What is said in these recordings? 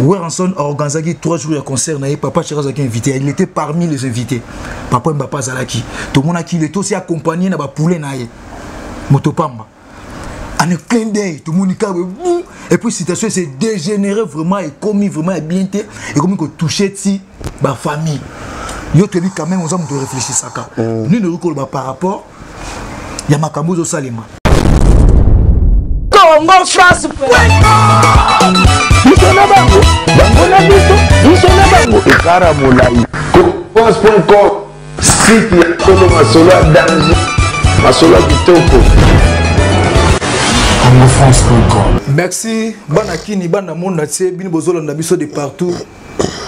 Werrason a organisé 3 jours de concert na papa Chira azalaki invité il était parmi les invités papa Mbapa azalaki tomonaki il était aussi accompagné na ba poulet na ye moto pamba en un clin d'œil tomoni kaka boum et puis situation s'est dégénérée vraiment ekomi vraiment ya bien te ekomi kotouche ti bafamille yo toyebi quand même oza moto réfléchissaka mm. nini okoki koloba par rapport ya makambo ezosalema congo france biso na bango bango na biso biso na bango ekara molai france.com site ya kolo masolo ya danger masolo ya kitoko merci bana kini bana monde atie bino bozolanda biso de partout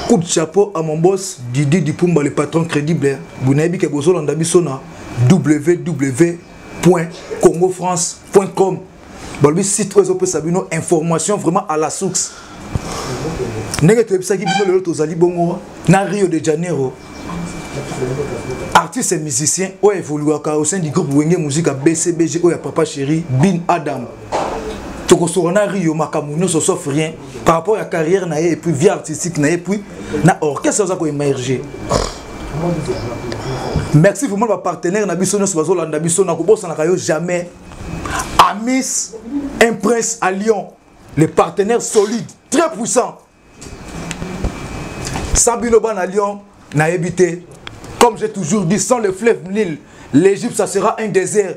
coup de chapeau à mon boss didi dipumba le patron crédible bonayebi ke bozolanda biso na www.congofrance.com balobi site oyo ezopesa bino information vraiment à la source ndenge toyebisaki bino lelo tozali bongo na rio de janeiro artiste musicien oyo evoluaka au sein du groupe wenge musica bcbg oyo ya papa chéri bin adam tokosoka na rio makambo nyonso sauf rien par rapport ya carrière na ye et puis vie artistique na ye puis na orchestre aza koémerger merci vraiment bapartenaire na biso nyonso bazolanda biso na kobosanaka yo jamais amis impresse à lyon les partenaires solides très puissants sans bino bana lyon nayebi te comme j'ai toujours dit sans le fleuve nil l'égypte ça sera un désert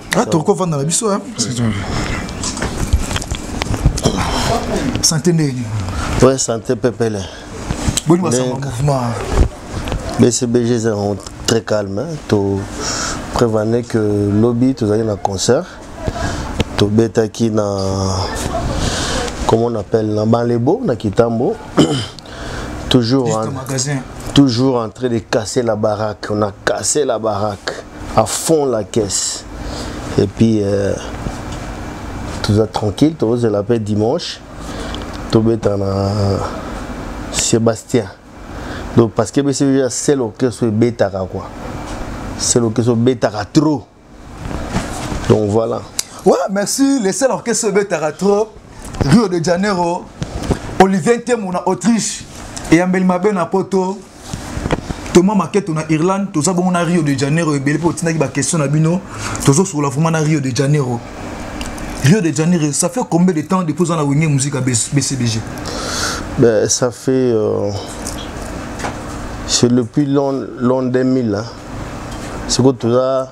Ah, toko vanda na biso hein. Santé ndenge. Ouais, santé pepele. Boni ba sama mouvement. BCBG c'est un très calme hein. to prévenez que lobby to zali na concert. To betaki na comment on appelle na Balebo na Kitambo. toujours en, magasin. toujours en train de casser la baraque, on a cassé la baraque. à fond la caisse et puis euh, toza tranquille tozela mpe dimanche tobeta na sébastien donc parce que bese ya sel orchestre ebetaka quoi sel orchestre obetaka trop donc voilà ouais merci le sel orchestre ebetaka trop rio de janeiro olivier ntemu na autriche eyambeli mabe na poto Thomas Maketo na Irlande toza bongo na Rio de Janeiro ebele mpe otindaki baquestion na bino tozosokola vraiment na Rio de Janeiro Rio de Janeiro ça fait combien de temps depuis oza na wenge musique ya BCBG ben, ça fait euh, c'est le plus long, long 2000 hein. sikoyo toza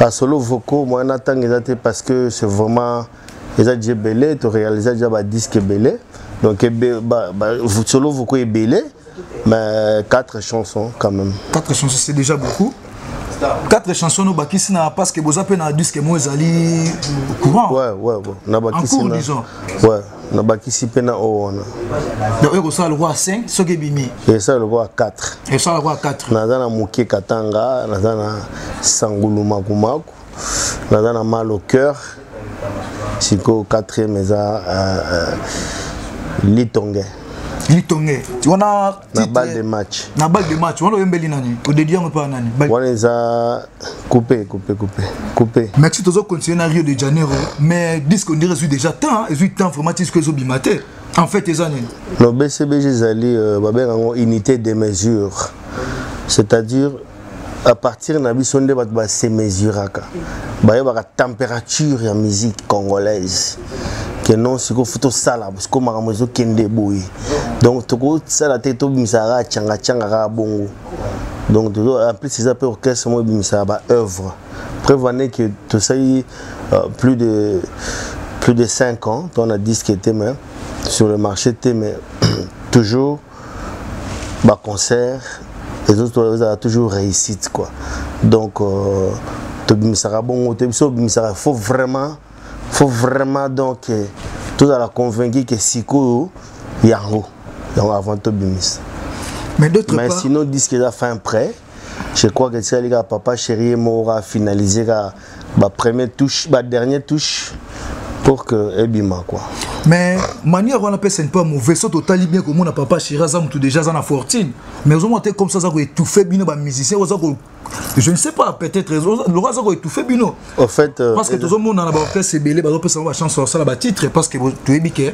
ba solo vocaux moyen natanga eza te parce que c'est vraiment eza dje bele to réalisa dja ba disque ebele donc solo vocaux ebele mais quatre chansons quand même quatre chansons c'est déjà beaucoup quatre chansons no bakisi na parce que boza mpe na disque moko ezali courant ouais, ouais, ouais. na bakisi na... disons ouais. nabakisi mpe na oyo wana donc ekosala lokola 5 soki ebimi esala lokola 4 esala lokola 4 naza na moke katanga naza na sangulu makumaku naza na mal au cœur sikoyo 4e eza euh, euh, litonge litonge wana na balle de match na balle de match wana oyembeli nani odedi yango mpe nani wana eza Coupé, coupé, coupé, coupé. Maxi, tu as continué à Rio de Janeiro, mais disque on dirait, déjà temps, ils ont temps vraiment, tu as bimaté. En fait, ils ont Le BCBG, ils euh, ont une unité de mesure. C'est-à-dire, à partir de biso nde bato basemesuraka bayebaka température ya musique congolaise ke non sikoyo fo tosala sikoyo makambo ezokende boye donc tokosala te tobimisaka kaka cangacanga kaka bongo donc tozo en plus eza mpe orchestre moko ebimisaka ba œuvre preuve ane que tosali euh, plus de plus de 5 ans to na disque te mais sur le marché te mais toujours baconcert ezozala toujours réussite quoi donc euh, tobimisaka bongo te biso obimisaka faut vraiment faut vraiment donc euh, tozala convaincu ke sikoyo yango yango avant tobimisa mais d'autre part mais sinon disque eza fin prêt je crois que tikali kaka papa chérie moko kaka finalise kaka bapremier touche badernier touche pour que ebima quoi mais manière wana mpe sene mpe mauvais so totali bien komona papa chéri aza motu déjà aza na fortune mais ozomona te comme ça aza koétouffe bino bamusicien oza je ne sais pas peut-être loka aza koétouffe bino au fait euh, parce que tozomona na baorchestre ebele bazopesa bango bachance basala batitre parce que toyebi ke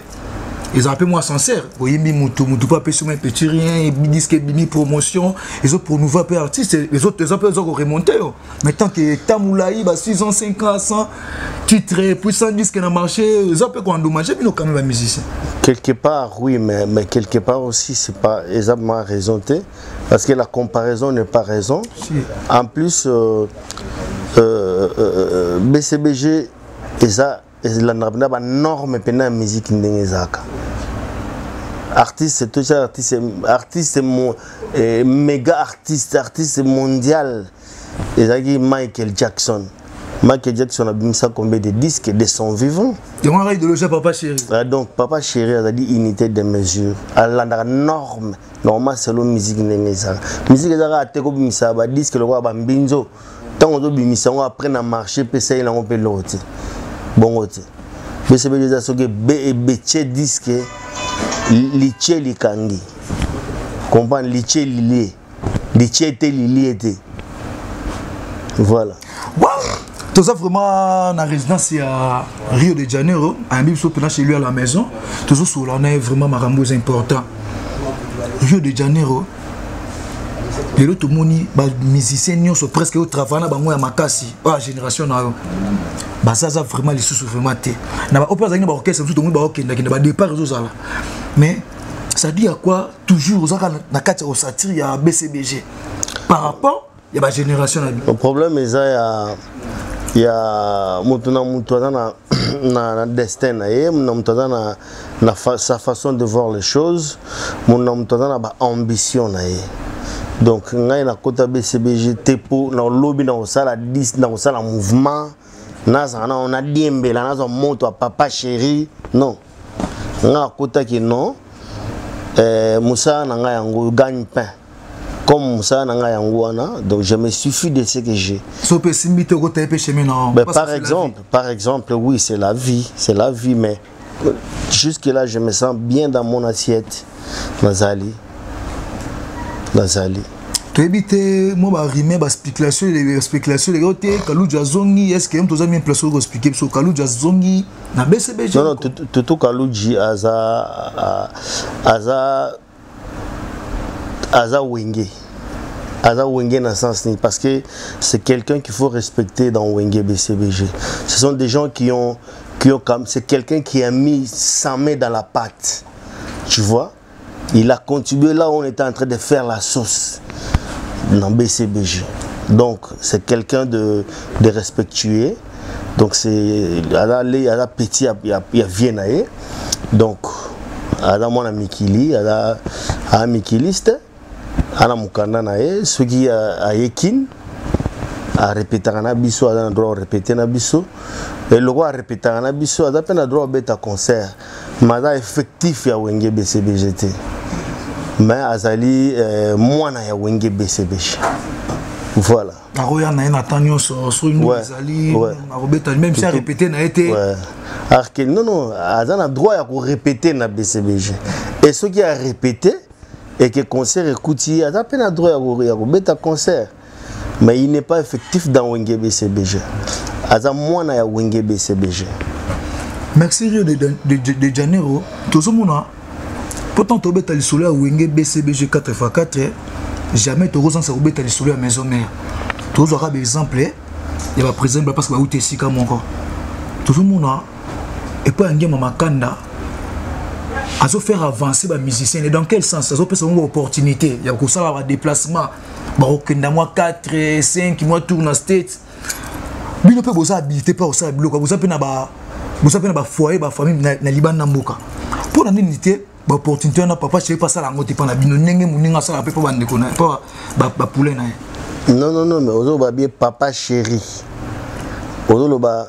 ezala mpe mwa sincère oyembi motu motu mpe apesi mwa petit rien diske ebimi promotion ezopromouvoir mpe artiste eza mpe eza koremonte yo mais tant que temps molai ba 6 ans 5 ans 100 titre puis 100 disque na marché eza mpe koendommage bino quand même bamusicien quelque part oui mais, mais quelque part aussi c'est pas eza ma raison te Parce que la comparaison n'est pas raison. Si. En plus, euh, euh, euh, BCBG eza ezilandaka na banorme mpena ya miziki ndenge ezalaka artiste totia artiste artiste mo, eh, méga artiste artiste mondial ezalaki michael jackson Michael Jackson a bimisa combien de disques de son vivant yango aka idéologie ya papa chéri ah, donc papa chéri azali unité de mesure alandaka norme normal selo musique ndenge ezala musique eza kaka te kobimisa badisque lokola bambinzo ntango ozobimisa yango après na marché mpe esali nango mpe eloko te bongo te besebeli eza soki ebetye disque litye likangi comprendre litye lilie lichete liliete voilà wow. toza vraiment na résidence ya rio de janeiro ayambi biso mpena chez lui à la maison tozosolola na ye vraiment makambo eza important rio de janeiro lelo tomoni bamusicien nyonso presque oyo travaille na bango ya makasi oyo ya génération na yo baza aza vraiment lisusu vraiment te na baope azalaki na baorchestre mosusu tomoni baokendakenda badépart ezozala mais ça dit à quoi toujours ozaka na kati ya osatire ya bcbg par rapport ya bagénération na bino problème eza ya ya moto na moto aza na, na, na destin na ye na moto aza na, na fa, sa façon de voir les choses moto na moto aza na baambition na ye donc ngai nakota bcbg te mpo na lobi na kosala 10 na kosala mouvement nazala na diembela nazwa moto ya papa chéri non nga akotaki non eh, mosala na ngai yango gagne pain comme mosala na ngai yango wana donc je me suffis de ce que j'ai so mpe esimbi te okotaye mpe chemin na ben, par exemple par exemple oui c'est la vie c'est la vie mais jusque là je me sens bien dans mon assiette nazali nazali toyebi te mwa barime baspéculation spéculation eleki yo te kaluji azongi est ce que yo moto oza bien place okoexplike biso kaluji azongi na bcbg non non tutu kaluji aza aza aza wenge aza wenge na sens ni parce que c'est quelqu'un qu'il faut respecter dans wenge bcbg ce sont des gens qui ont qui ont comme c'est quelqu'un qui a mis sa main dans la pâte tu vois Il a contribué là où on était en train de faire la sauce dans BCBG. Donc, c'est quelqu'un de, de respectueux. Donc, c'est. Il a petit, il y a Viennaé. Donc, aza mwana mikili aza amikiliste ana mokanda na ye soki aye kin arepetaka na biso aza na droit orepete na biso eloko arepetaka na biso aza mpe na droit obeta concert ma aza effectif ya wenge bcbg te mais azali euh, mwana ya wenge bcbg voilà akoya na ye na temps nyonso soki nini ezali akobeta même si arepete na ye te arke non non aza na droit ya korepete na bcbg e soki arepete et que concert ekuti ye aza mpe na droit ya kobeta concert mais il n'est pas effectif dans wenge bcbg aza mwana ya wenge bcbg merci rio de, de, de, de janeiro tozomona pourtant tobeta lisolo ya wenge bcbg 4 x 4 jamais tokozangisa kobeta lisolo ya maison mare tozwaka baexemple ya baprésident parce que bauti esika moko tozomona epai ya ngema makanda azo faire avancer ba musiciens et dans quel sens azo pesa ngo opportunité ya ko sala ba déplacement ba kokenda mwa 4 5 mwa tour na state bino pe boza habilité pa osala biloko boza pe na ba boza pe na ba foyer ba famille na, na libanda na mboka pona nini te ba opportunité wana papa chéri pa sala ngo te pa na bino ndenge muninga sala pe pa ba ndeko na pa ba, ba poulet na ye non non non mais ozo ba bien papa chéri ozo loba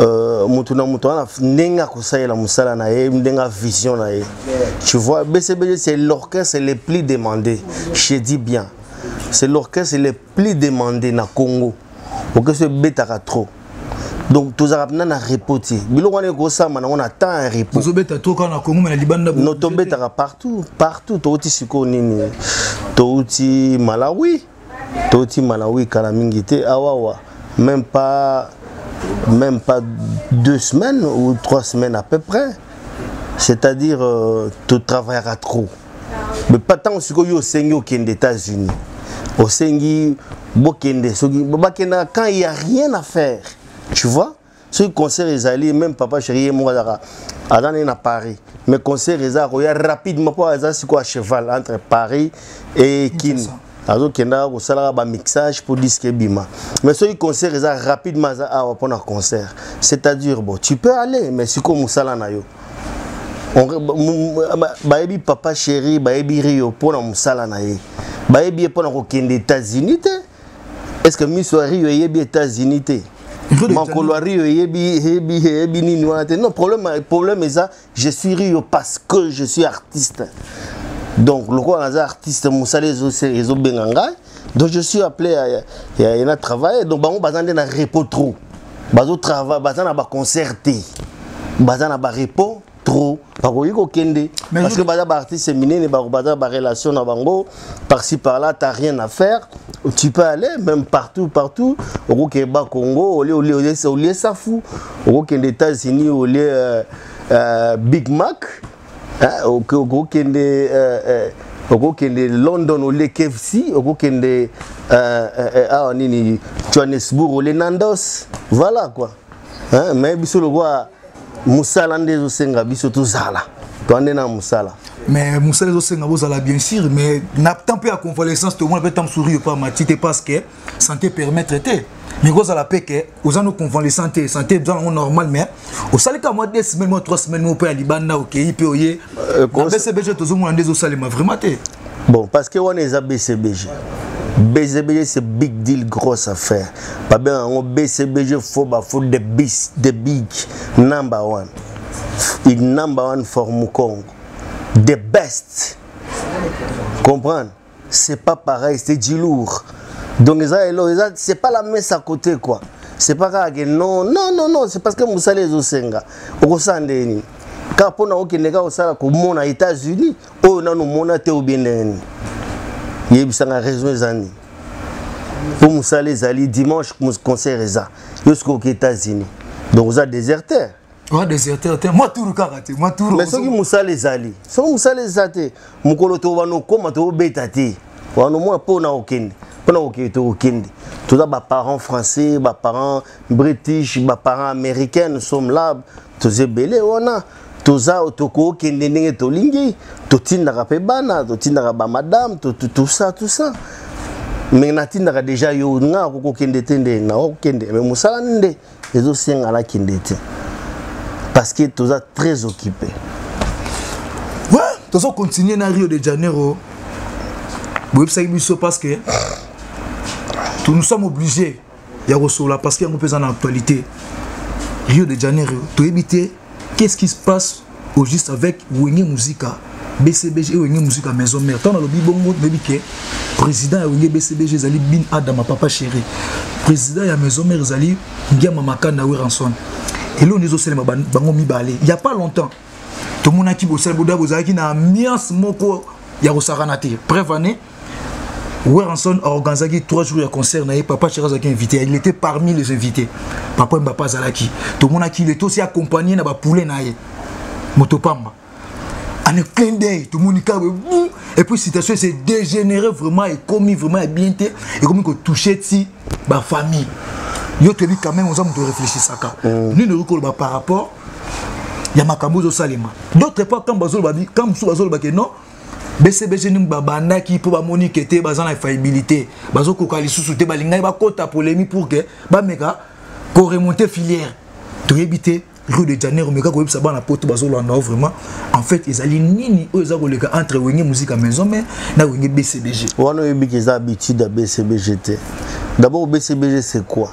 Euh, moto na moto wana ndenge akosalela mosala na ye ndenge vision na ye tu vois bcbg c'est l'orchestre le plus demandé je dis bien c'est l'orchestre le plus demandé na congo orchestre ebetaka trop donc tozalaka mpena na repos te biloko wana ekosama nango na temps ya repono tobetaka partout partout touti sikoyo nini touti malawi totima na wi kala mingi te awawa même pas même pas deux semaines ou trois semaines à peu près c'est-à-dire euh, tu travaillera trop mais pas tant sikoyo yo osengi okende états-unis osengi bokende soki bakenda quand il y a rien à faire tu vois soki concert ezali même papa chéri ye moko azalaka aza nde na paris mais concert eza akoya rapidement mpo aza sikoyo a cheval entre paris et kin azokendaka kosalaka bamixage mpo diske ebima mais soki concert eza rapidement aza awa mpo na concert c'est à dire bon tu peux aller mais sikoyo mosala na yo bayebi papa chéri bayebi rio mpo na mosala na ye bayebi ye mpo na kokende états-unis te est ce que miso ya rio eyebi états-unis te makolo ya rio eyebi eyebi eyebi nini wana te non problème problème eza je suis rio parce que je suis artiste donc lokola naza artiste mosala ezobenga ngai donc je suis appelé na travaille donc bango baza nde na repos trop bazotravaille baza na baconcert te baza na barepos trop bakoki kokende parce que baza baartiste minene baza barelation na bango parci par là t'as rien à faire tu peux aller même partout partout okokende bakongo olie olie olie safu okokende états-unis olie euh, euh, big mac okokende euh, euh, okokende london olie kfc okokende euh, euh, euh, awa nini johannesbourg olie nandos voilà quoi hein? mais biso lokola musala nde ezosenga biso tozala toande na musala mais mosala ezosenga bozala bien sûr mais na temps mpe ya convalescence tomona mpe temps mosusu yo mpa mati te parce que santé permettre te mais kozala mpe ke oza no convalescent te santé eza nango normal mais osali ka mwa deux semaine mwa trois semaine moko mpe ya libanda okei mpe oye na bcbg tozomona nde ezosalema vraiment te bon parce que wana eza bcbg bcbg c'est big deal grosse affaire babenga yango bcbg fo bafo the bis the big number one il number one for mukongo the best comprendre c'est pas pareil c'est du lourd donc eza elo eza c'est pas la messe à côté quoi c'est pas kaka ke non non non non c'est parce que mosala ezosenga okosala ndenge nini kaka mpo na okende kaka kosala komona états-unis oyo nanu omona te obie ndenge nini yebisanga raison eza nini mpo mosala ezali dimanche concert eza yo soki oke états-unis donc oza déserteur oza déserteur te mwa turu kaka te mwa turu mais soki mosala ezali soki mosala eza te mokolo tokobana okoma tokobeta te wana omona mpo na okende mpo na kokende tokokende toza baparent français baparent british baparent américain nous sommes là toza ebele wana toza tokokende ndenge tolingi totindaka mpe bana totindaka bamadame tusa tusa me natindaka deja yo nga akokokende te nde nga okokende me mosala nde ezosenga nakende te parce que toza très occupé ouais, tozo continue na rio de janeiro boyebisaki biso parce que nous sommes obligés ya kosolola parce que yango mpe eza na actualité rio de janeiro toyebi te qu'est-ce qui se passe au juste avec wenge musika bcbg ewenge musika maison mère ntango nalobi bongo toyebi ke président ya wenge bcbg ezali bin adama papa chéri président ya maison mère ezali ngiama makanda weranson eloo nde ezosalema bango mibale ya pas longtemps tomonaki bosali boda bozalaki na ambiance moko ya kosakana te preuve année Werrason a organisé 3 jours de concert na papa Chira azalaki invité il était parmi les invités papa Mbapa azalaki tomonaki il était aussi accompagné na ba poulet na ye moto pamba en un clin d'œil tomoni kaka boum et puis situation s'est dégénérée vraiment ekomi vraiment bien te ekomi kotouche ti bafamille yo toyebi quand même oza moto réfléchissaka mm. nini okoki koloba par rapport ya makambo ezosalema d'autre part quand mosusu bazoloba ke non bcbg ndenge babandaki mpo bamoni ke te baza na efaibilité bazokoka lisusu te balingaki bakota polemi pour ke bameka koremonte filière toyebi te rio de janeiro meka koyebisa bana poto bazolanda vraiment en fait ezali nini oyo eza koleka entre wenge musika maison mare na wenge bcbg wana oyebiki eza habitude ya bcbg te d'abord bcbg c'est quoi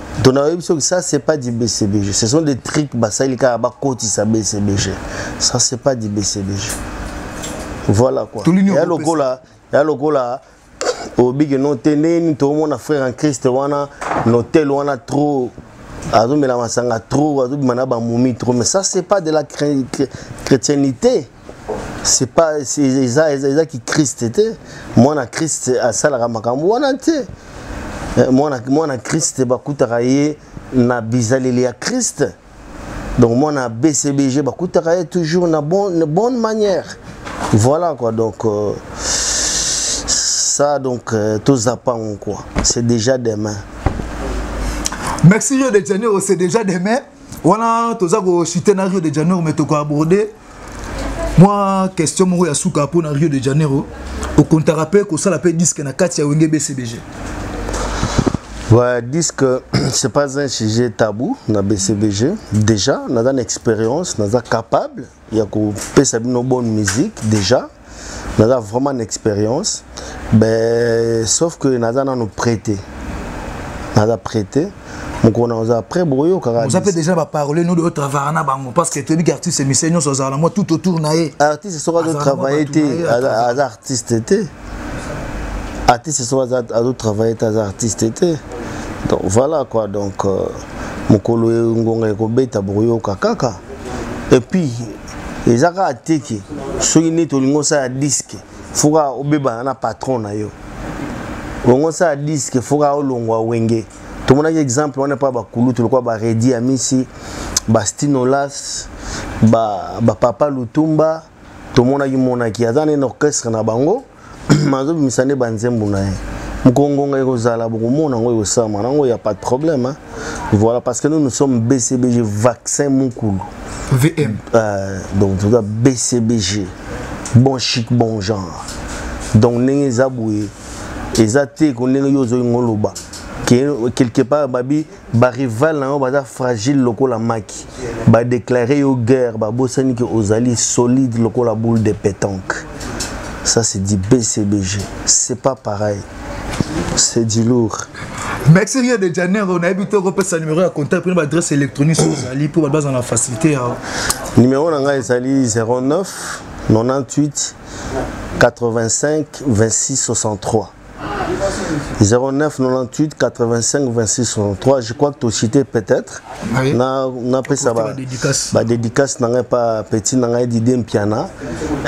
Donc nayebi soki ça c'est pas du BCBG. Ce sont des tricks basali kaka bakotisa BCBG. Ça c'est pas du BCBG. Voilà quoi. Ya lokola ya lokola obiki no te ndenge nini toomona frère en christ wana na hotel wana trop azomela masanga trop azobima na bamumi trop mais ça c'est pas de la chrétiennité c'est pas eza eza ki christ te mwana christ asalaka makambo wana te eh, mwana mwana christ bakutaka ye na bizaleli ya christ donc mwana bcbg bakutaka ye toujours na bon, bonne manière voilà quoi donc euh, ça donc euh, tozapango quoi c'est déjà demain merci yo de janiro c'est déjà demain wana toza kosite na rio de janeiro me tokoaborde mwa question moko ya suka mpo na rio de janeiro okontaka mpe kosala mpe diske na kati ya wenge bcbg Ouais, disque, c'est pas un sujet tabou na BCBG. Déjà, on a une expérience, on a capable, il y a qu'on peut bonne musique déjà. naza vraiment na expérience ben sauf que naza nanu prête naza prête mokolo na oza près bokoyokaka oza mpe déjà baparole nodi oyo travaillaka na bango parce que toyebi ke artiste emisien nyonso azala na mwa tout autour na ye artiste soki azotravaille te aza artiste te artiste soki azotravaille te aza artiste te donc voilà quoi donc euh, mokolo ngonga ekobeta bokoyoka kaka et puis eza kaka te ke soki neti olingi osala diske fo kaka obebana na patron na yo olingi osala diske fo kaka olongwa wenge tomonaki exemple wana mpa bakulutu lokola baredi ya misi bastinolas bapapa ba lutumba tomonaki monaki aza na orchestre na bango azobimisa nde banzembo na ye mokongonga ekozala bokomona yango ekosalama nango ya pas de problème hein? voilà parce que nous nous sommes bcbg vaccin mokulu vm euh, donc toza bcbg bon chic bon genre donc ndenge eza boye eza te ko ndenge yo ozoyinga oloba quelque part babi barival na yo baza fragile lokola maki badeklare yo guerre babosani ke ozali solide lokola boule de pétanque ça c'est du bcbg c'est pas pareil c'est du lourd merci rio de janeiro nayebi te okopesa numero ya contact mpona baadresse électronique soki ozali mpo bato bazala na facilité ya numero na ngai ezali 09 98 85 26 63 09 98 85 26 63 je crois que tu cité peut-être oui. na na pesa ba dédicace ba dédicace na ngai pa petit na ngai Didier Mpiana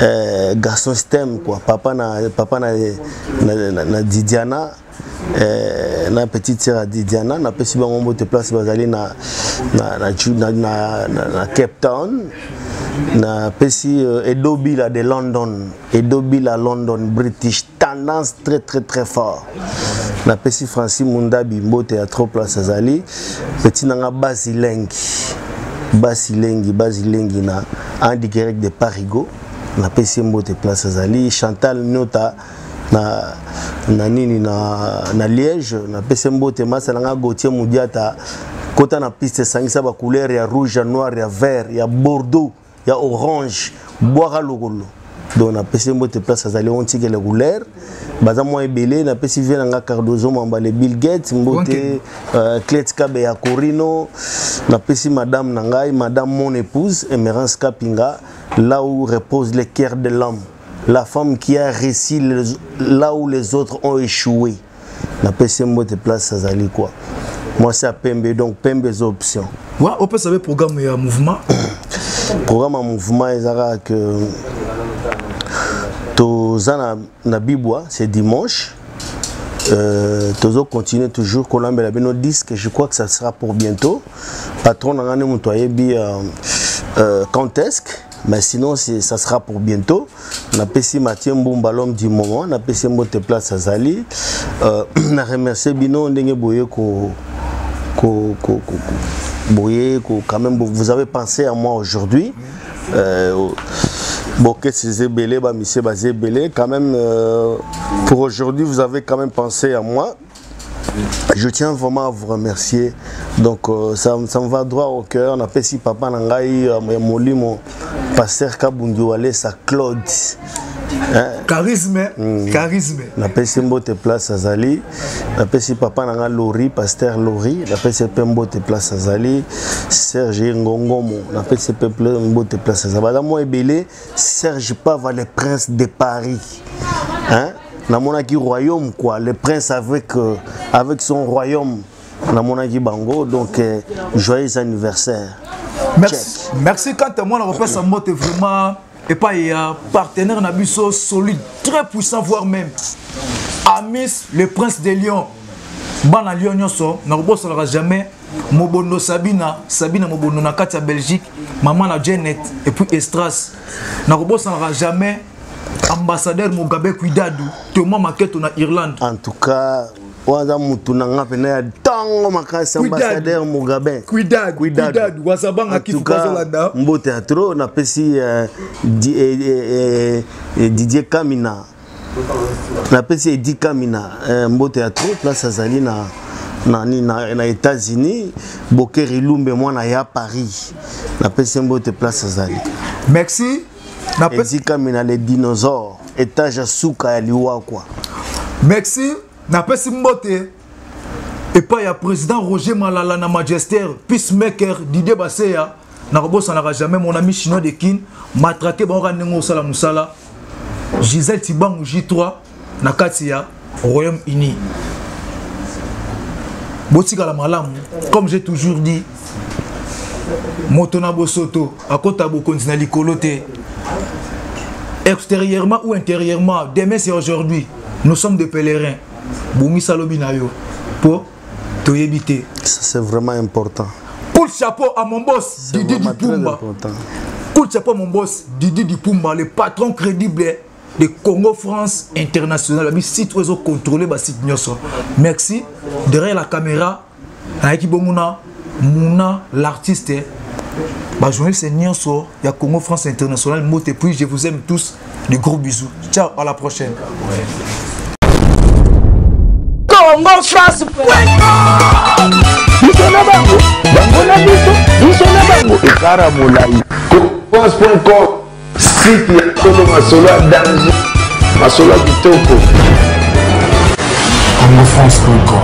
euh, garçon stem quoi papa na papa na na, na, na Didiana euh, na petite sœur ya Didiana na pesi bango mbote place bazali na na na, na, na, na, na Cape Town na pesi euh, Edobila de London Edobila London British tendance très très très fort napesi francis mundabi mbote ya trop place azali peti na nga basi lengi basi lengi basi lengi na en direct de parigo napesi ye mbote place azali chantal nota na, na nini na, na liège napesi ye mbote masa na nga gautier mudiata kota na piste esangisa bacouleur ya rouge ya noir ya vert ya bordeaux ya orange bwaka lokolo donc napesi mbote place azali ontike le couleur baza mwa ebele napesi vie na nga cardozo mambale bill gate mbote euh, clet kabe ya corino napesi madame na ngai madame mon épouse emerance kapinga là où repose le cœur de l'homme la femme qui a réussi là où les autres ont échoué Na pesi mbote place azali quoi. Moi c'est pembe donc pembe zo option. Ouais, on peut savoir programme et mouvement. programme et mouvement ezaka que toza na na bibwa c'est dimanche. Euh, tozo continuer toujours kolambela bino disque je crois que ça sera pour bientôt patron na ngani mutu ayebi euh, euh, quand est-ce mais sinon ça sera pour bientôt napesi matie mbumba l'homme du moment napesi mbote place azali euh, na remercie bino ndenge boye ko, ko, ko, ko, ko boye ko, quand même vous avez pensé à moi aujourd'hui euh, bokesi eza ebele bamisie baza ebele quand même euh, pour aujourd'hui vous avez quand même pensé à moi Je tiens vraiment à vous remercier. Donc euh, ça, ça, me va droit au cœur. Na pesi papa na ngai euh, molimo pasteur Kabundi Walesa Claude. Hein? Charisme, mm. charisme. Na pesi mbote place azali. Na pesi papa na ngai Lori, pasteur Lori. Na pesi pe mbote place azali. Serge Ngongomo. Na pesi pe mbote place azali. Bada mo ebele Serge Pava le prince de Paris. Hein? namonaki royaume quoi le prince avec euh, avec son royaume namonaki bango donc euh, joyeux anniversaire merci Check. merci kante mwana kopesa mbote vraiment epai ya partenaire na biso solide très puissant voire même amis le prince de lion bana lion nyonso nakobosanaka jamais mobondo sabina sabina mobondo na kati ya belgique mama na janet epuis estras nakobosanaka jamais ambassadeur mugabe kuidadu toma maketo na irlande en tout cas waza mutu na nga pena ya ntango makasi ambassadeur mugabe kuidadu wazabanga kifukazolanda mbote ya tro napesi euh, euh, euh, didier kamina napesi edi kamina mbote ya tro place azali na na, na, na états-unis bokeri lumbe mwana ya paris napesi mbote place azali merci ezikami na le dinosaure etage ya suka ya liwa kwa merci napesi mbote epai ya président roger malala na magester peacemaker didie baseya nakobosanaka jamais mon ami chinois de kin matrake bango ka ndenge osala mosala gisèle tibangu j3 na kati ya royaume uni botikala malamu comme j'ai toujours dit moto na bosoto akota bokonzi na likolo te extérieurement ou intérieurement demain c'est aujourd'hui nous sommes des pèlerins bongisa lobi na yo mpo toyebi te c'est vraiment important coup de chapeau à mon boss didi dipumba coup de chapeau à mon boss didi dipumba le patron crédible de Congo France International babi site oyo ezo contrôler ba site nyonso merci derrière la caméra ayaki bongo na Mouna l'artiste ba journaliste nyonso ya Congo France International mbote puis je vous aime tous de gros bisous ciao à la prochaine Congo France biso na bango bango na biso biso na bango ekara molai France.com Site ya solo masolo ya danzo masolo ya kitoko. Congo France.com